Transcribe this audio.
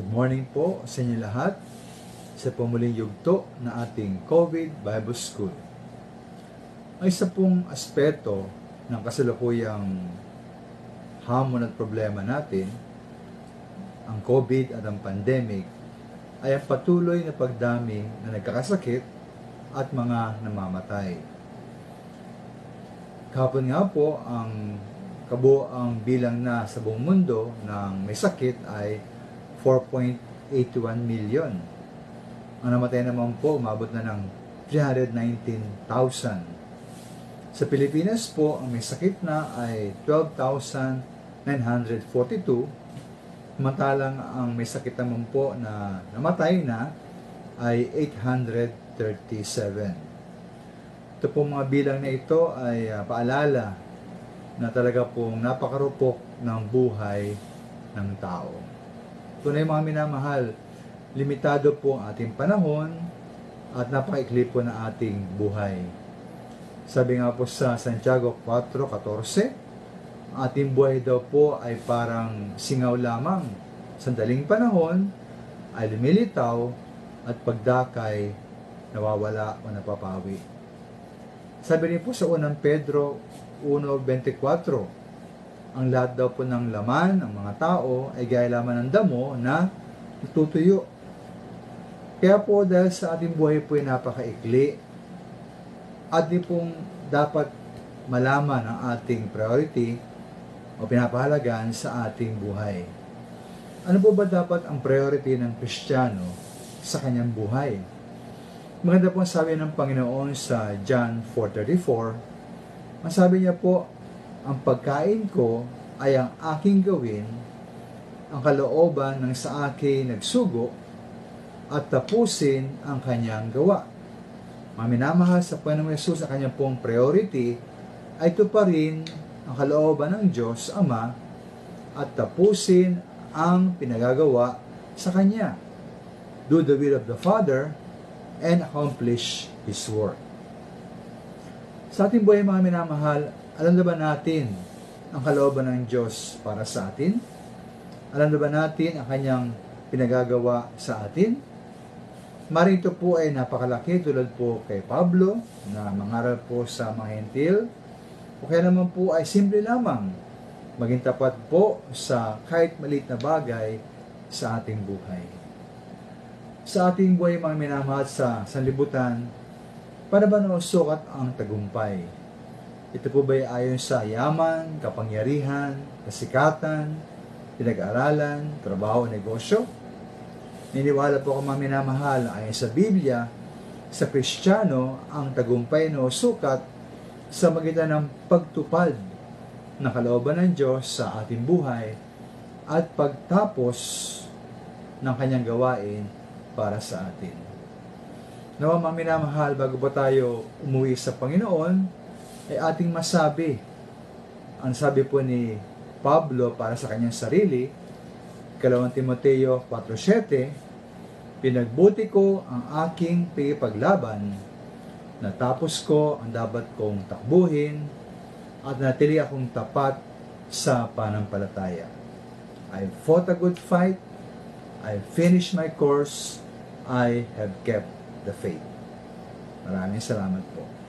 Good morning po sa inyo lahat sa pumuling yugto na ating COVID Bible School. Ang isa pong aspeto ng kasalukuyang hamon at problema natin, ang COVID at ang pandemic, ay ang patuloy na pagdami na nagkakasakit at mga namamatay. Kahapon nga po, ang kabuang bilang na sa buong mundo ng may sakit ay 4.81 million. Ang namatay naman po, umabot na ng 319,000. Sa Pilipinas po, ang may sakit na ay 12,942. Matalang ang may sakit naman po na namatay na ay 837. Ito po mga bilang na ito ay uh, paalala na talaga pong napakarupok ng buhay ng tao. Tunay mga minamahal, limitado po ang ating panahon at napakaikli po na ating buhay. Sabi nga po sa Santiago 4.14, ating buhay daw po ay parang singaw lamang. Sandaling panahon ay lumilitaw at pagdakay nawawala o napapawi. Sabi rin po sa unang Pedro 1.24, ang lahat daw po ng laman ng mga tao ay gaya lamang ng damo na natutuyo. Kaya po dahil sa ating buhay po ay napakaikli at di pong dapat malaman ang ating priority o pinapahalagaan sa ating buhay. Ano po ba dapat ang priority ng Kristiyano sa kanyang buhay? Maganda po sabi ng Panginoon sa John 4.34, ang sabi niya po, ang pagkain ko ay ang aking gawin, ang kalooban ng sa akin nagsugo, at tapusin ang kanyang gawa. Maminamahal sa Panginoong Yesus sa kanyang pong priority ay ito pa rin ang kalooban ng Diyos Ama at tapusin ang pinagagawa sa Kanya. Do the will of the Father and accomplish His work. Sa ating buhay mga minamahal, alam na ba natin ang kalooban ng Diyos para sa atin? Alam na ba natin ang kanyang pinagagawa sa atin? Marito po ay napakalaki tulad po kay Pablo na mangaral po sa mga hentil o kaya naman po ay simple lamang maging tapat po sa kahit maliit na bagay sa ating buhay sa ating buhay mga minamahal sa sanlibutan, para ba sukat ang tagumpay? Ito po ba ay ayon sa yaman, kapangyarihan, kasikatan, pinag-aralan, trabaho, negosyo? Niniwala po ako mga minamahal ayon sa Biblia, sa Kristiyano, ang tagumpay no sukat sa magitan ng pagtupad ng kalooban ng Diyos sa ating buhay at pagtapos ng kanyang gawain para sa atin. Nawa mga minamahal, bago ba tayo umuwi sa Panginoon, ay ating masabi, ang sabi po ni Pablo para sa kanyang sarili, Kalawang Timoteo 4.7, Pinagbuti ko ang aking pagpaglaban, natapos ko ang dapat kong takbuhin, at natili akong tapat sa panampalataya. I fought a good fight, I finished my course, I have kept the faith. Maraming salamat po.